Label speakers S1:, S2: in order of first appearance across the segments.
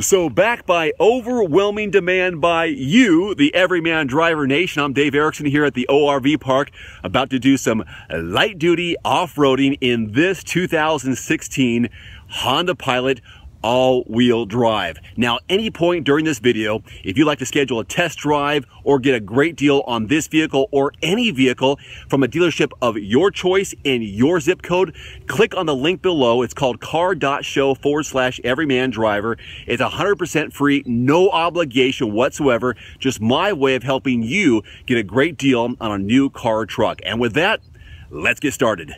S1: So, back by overwhelming demand by you, the Everyman Driver Nation, I'm Dave Erickson here at the ORV Park, about to do some light duty off roading in this 2016 Honda Pilot all-wheel drive. Now, any point during this video, if you'd like to schedule a test drive or get a great deal on this vehicle or any vehicle from a dealership of your choice in your zip code, click on the link below. It's called car.show forward slash everyman driver. It's 100% free, no obligation whatsoever, just my way of helping you get a great deal on a new car truck. And with that, let's get started.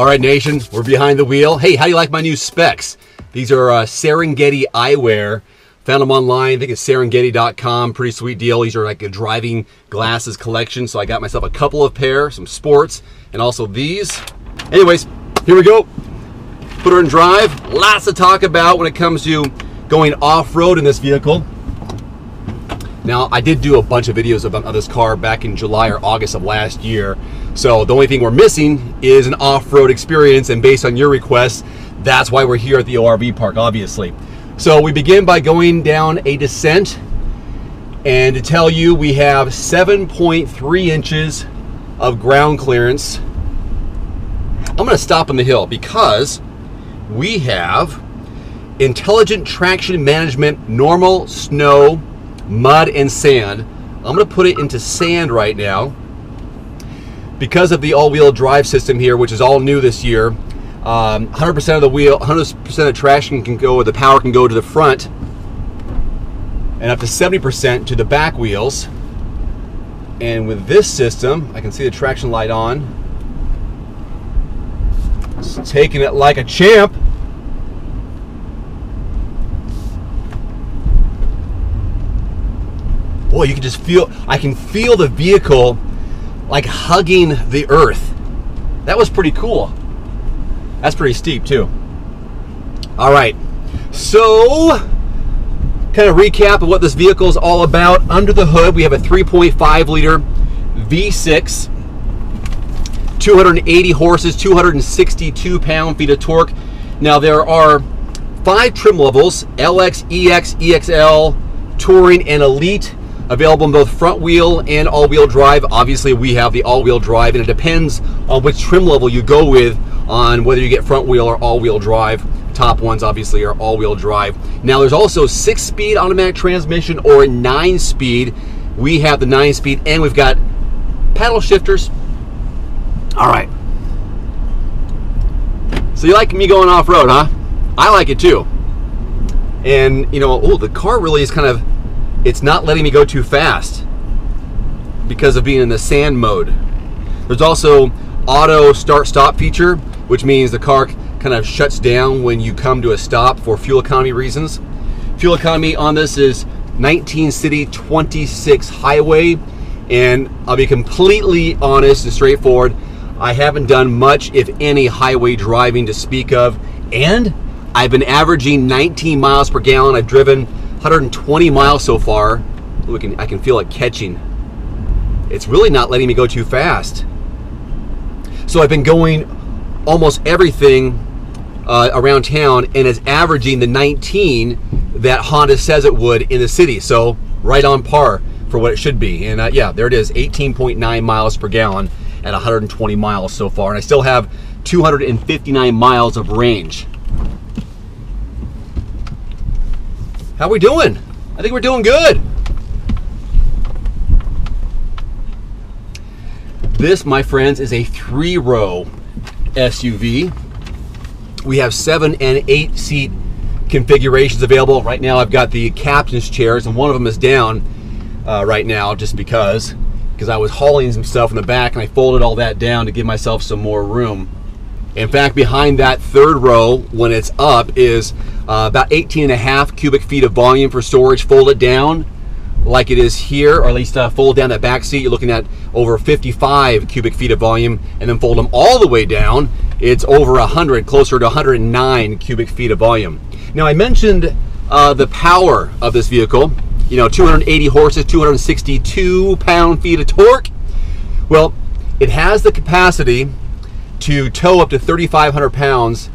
S1: All right, Nation, we're behind the wheel. Hey, how do you like my new specs? These are uh, Serengeti eyewear. Found them online. I think it's serengeti.com. Pretty sweet deal. These are like a driving glasses collection. So I got myself a couple of pair, some sports, and also these. Anyways, here we go. Put her in drive. Lots to talk about when it comes to going off-road in this vehicle. Now, I did do a bunch of videos about this car back in July or August of last year. So the only thing we're missing is an off-road experience. And based on your request, that's why we're here at the ORV park, obviously. So we begin by going down a descent. And to tell you, we have 7.3 inches of ground clearance. I'm gonna stop on the hill because we have intelligent traction management, normal, snow, mud and sand. I'm gonna put it into sand right now. Because of the all-wheel drive system here, which is all new this year, 100% um, of the wheel, 100% of traction can go, or the power can go to the front, and up to 70% to the back wheels. And with this system, I can see the traction light on. It's taking it like a champ. boy, you can just feel, I can feel the vehicle like hugging the earth. That was pretty cool. That's pretty steep too. All right, so kind of recap of what this vehicle is all about. Under the hood, we have a 3.5 liter V6, 280 horses, 262 pound feet of torque. Now there are five trim levels, LX, EX, EXL, Touring, and Elite available in both front wheel and all-wheel drive. Obviously, we have the all-wheel drive, and it depends on which trim level you go with on whether you get front wheel or all-wheel drive. Top ones, obviously, are all-wheel drive. Now, there's also six-speed automatic transmission or nine-speed. We have the nine-speed, and we've got paddle shifters. All right. So you like me going off-road, huh? I like it too. And, you know, oh, the car really is kind of it's not letting me go too fast because of being in the sand mode. There's also auto start stop feature, which means the car kind of shuts down when you come to a stop for fuel economy reasons. Fuel economy on this is 19 city, 26 highway. And I'll be completely honest and straightforward. I haven't done much, if any, highway driving to speak of. And I've been averaging 19 miles per gallon. I've driven 120 miles so far. Look, I can feel it catching. It's really not letting me go too fast. So I've been going almost everything uh, around town and it's averaging the 19 that Honda says it would in the city. So right on par for what it should be. And uh, yeah, there it is, 18.9 miles per gallon at 120 miles so far. And I still have 259 miles of range. How we doing? I think we're doing good. This, my friends, is a three-row SUV. We have seven and eight seat configurations available. Right now I've got the captain's chairs and one of them is down uh, right now just because because I was hauling some stuff in the back and I folded all that down to give myself some more room. In fact, behind that third row, when it's up, is uh, about 18 and a half cubic feet of volume for storage folded down. like it is here, or at least uh, fold down that back seat, you're looking at over 55 cubic feet of volume, and then fold them all the way down, it's over 100, closer to 109 cubic feet of volume. Now I mentioned uh, the power of this vehicle, you know, 280 horses, 262 pound-feet of torque. Well, it has the capacity to tow up to 3,500 pounds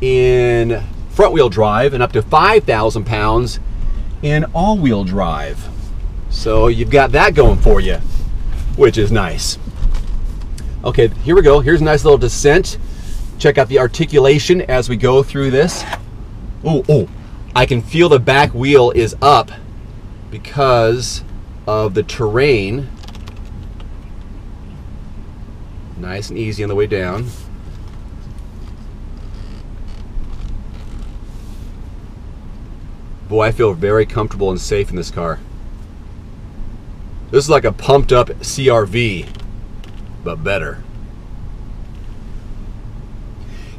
S1: in front-wheel drive and up to 5,000 pounds in all-wheel drive. So you've got that going for you, which is nice. Okay, here we go. Here's a nice little descent. Check out the articulation as we go through this. Oh, oh, I can feel the back wheel is up because of the terrain. Nice and easy on the way down. Boy, I feel very comfortable and safe in this car. This is like a pumped up CRV, but better.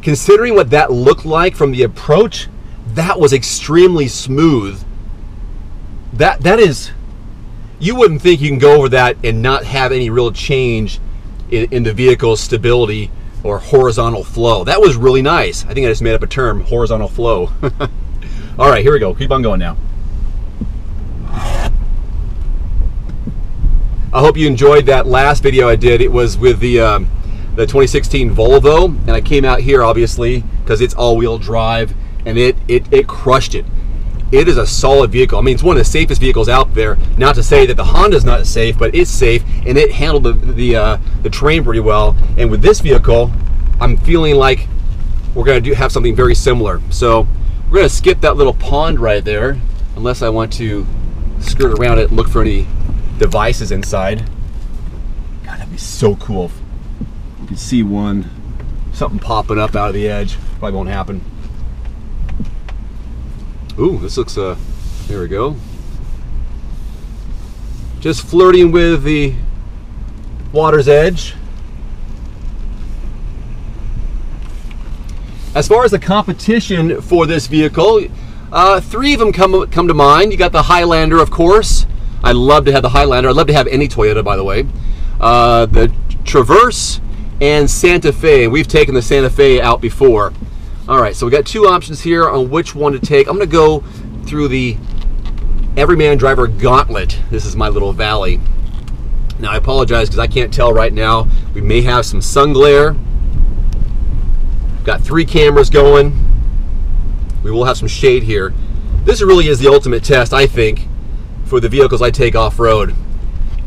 S1: Considering what that looked like from the approach, that was extremely smooth. That that is you wouldn't think you can go over that and not have any real change in, in the vehicle's stability or horizontal flow. That was really nice. I think I just made up a term, horizontal flow. All right, here we go. Keep on going now. I hope you enjoyed that last video I did. It was with the um, the 2016 Volvo, and I came out here obviously because it's all-wheel drive, and it, it it crushed it. It is a solid vehicle. I mean, it's one of the safest vehicles out there. Not to say that the Honda is not safe, but it's safe, and it handled the the, uh, the pretty well. And with this vehicle, I'm feeling like we're gonna do have something very similar. So we're gonna skip that little pond right there, unless I want to skirt around it and look for any devices inside. God, that'd be so cool. You can see one, something popping up out of the edge. Probably won't happen. Ooh, this looks, uh, there we go. Just flirting with the water's edge. As far as the competition for this vehicle, uh, three of them come, come to mind. You got the Highlander, of course. I love to have the Highlander. I'd love to have any Toyota, by the way. Uh, the Traverse and Santa Fe. We've taken the Santa Fe out before. All right, so we got two options here on which one to take. I'm going to go through the Everyman Driver Gauntlet. This is my little valley. Now, I apologize because I can't tell right now. We may have some sun glare. Got three cameras going. We will have some shade here. This really is the ultimate test, I think, for the vehicles I take off-road.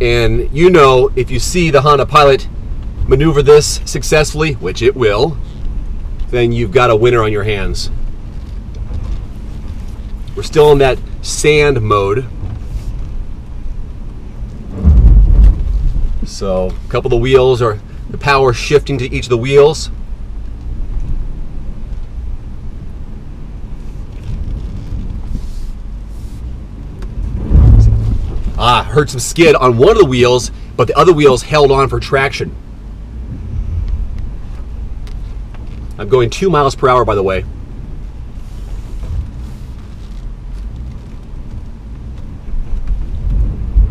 S1: And you know, if you see the Honda Pilot maneuver this successfully, which it will, then you've got a winner on your hands. We're still in that sand mode. So a couple of the wheels are the power shifting to each of the wheels. Ah, heard some skid on one of the wheels, but the other wheels held on for traction. I'm going two miles per hour, by the way.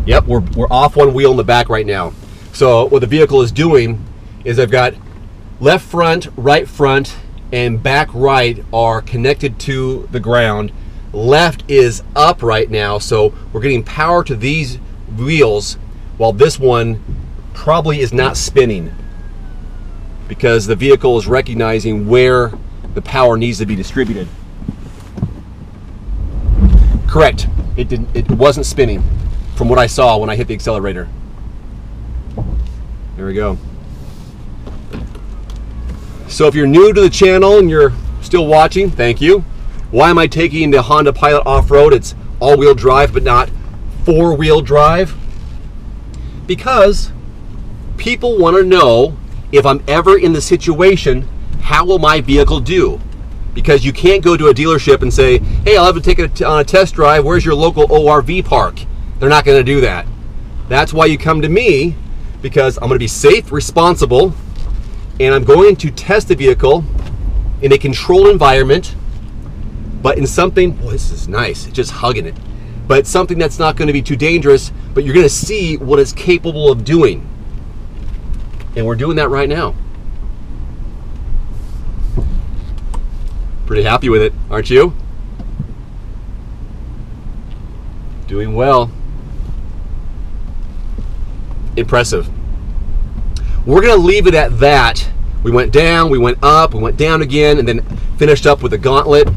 S1: Yep, we're, we're off one wheel in the back right now. So what the vehicle is doing is I've got left front, right front, and back right are connected to the ground left is up right now, so we're getting power to these wheels while this one probably is not spinning because the vehicle is recognizing where the power needs to be distributed. Correct. It didn't it wasn't spinning from what I saw when I hit the accelerator. There we go. So if you're new to the channel and you're still watching, thank you. Why am I taking the Honda Pilot off-road? It's all-wheel drive, but not four-wheel drive. Because people want to know if I'm ever in the situation, how will my vehicle do? Because you can't go to a dealership and say, hey, I'll have to take it on a test drive. Where's your local ORV park? They're not going to do that. That's why you come to me, because I'm going to be safe, responsible, and I'm going to test the vehicle in a controlled environment but in something, boy, this is nice. Just hugging it. but something that's not going to be too dangerous, but you're going to see what it's capable of doing. And we're doing that right now. Pretty happy with it, aren't you? Doing well. Impressive. We're going to leave it at that. We went down, we went up, we went down again, and then finished up with the gauntlet.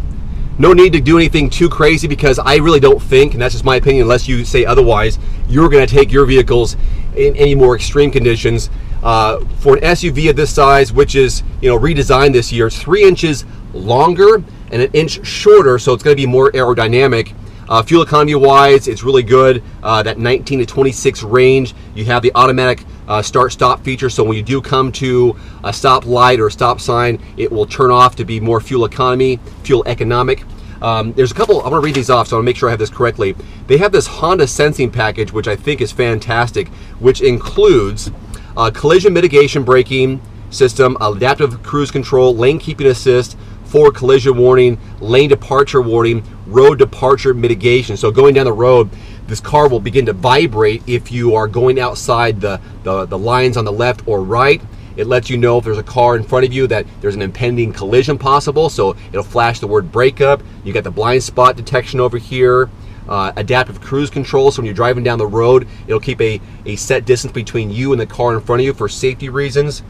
S1: No need to do anything too crazy because I really don't think, and that's just my opinion, unless you say otherwise, you're going to take your vehicles in any more extreme conditions. Uh, for an SUV of this size, which is you know redesigned this year, three inches longer and an inch shorter, so it's going to be more aerodynamic. Uh, fuel economy wise, it's really good. Uh, that 19 to 26 range. You have the automatic uh, start stop feature, so when you do come to a stop light or a stop sign, it will turn off to be more fuel economy, fuel economic. Um, there's a couple, I want to read these off so I want to make sure I have this correctly. They have this Honda sensing package, which I think is fantastic, which includes uh, collision mitigation braking system, adaptive cruise control, lane keeping assist, forward collision warning, lane departure warning, road departure mitigation. So going down the road, this car will begin to vibrate if you are going outside the, the, the lines on the left or right. It lets you know if there's a car in front of you that there's an impending collision possible. So it'll flash the word brake up. You got the blind spot detection over here. Uh, adaptive cruise control. So when you're driving down the road, it'll keep a, a set distance between you and the car in front of you for safety reasons.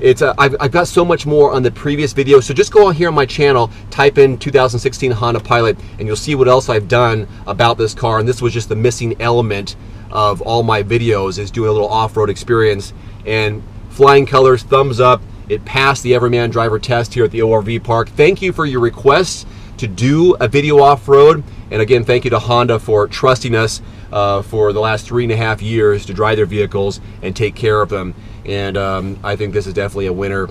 S1: It's uh, I've, I've got so much more on the previous video. So just go on here on my channel, type in 2016 Honda Pilot, and you'll see what else I've done about this car. And this was just the missing element of all my videos is doing a little off-road experience. And flying colors, thumbs up. It passed the Everyman driver test here at the ORV park. Thank you for your requests to do a video off-road. And again, thank you to Honda for trusting us uh, for the last three and a half years to drive their vehicles and take care of them. And um, I think this is definitely a winner.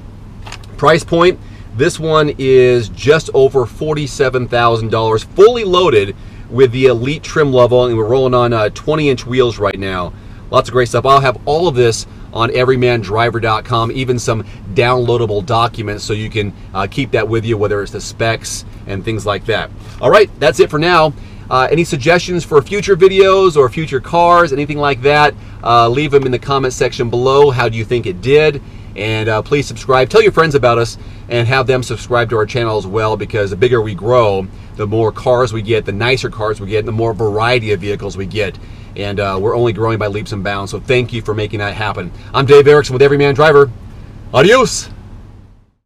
S1: Price point, this one is just over $47,000, fully loaded with the Elite trim level, and we're rolling on uh, 20 inch wheels right now. Lots of great stuff. I'll have all of this on everymandriver.com, even some downloadable documents so you can uh, keep that with you, whether it's the specs and things like that. All right, that's it for now. Uh, any suggestions for future videos or future cars, anything like that, uh, leave them in the comment section below. How do you think it did? And uh, please subscribe. Tell your friends about us and have them subscribe to our channel as well because the bigger we grow, the more cars we get, the nicer cars we get, the more variety of vehicles we get. And uh, we're only growing by leaps and bounds. So thank you for making that happen. I'm Dave Erickson with Everyman Driver. Adios.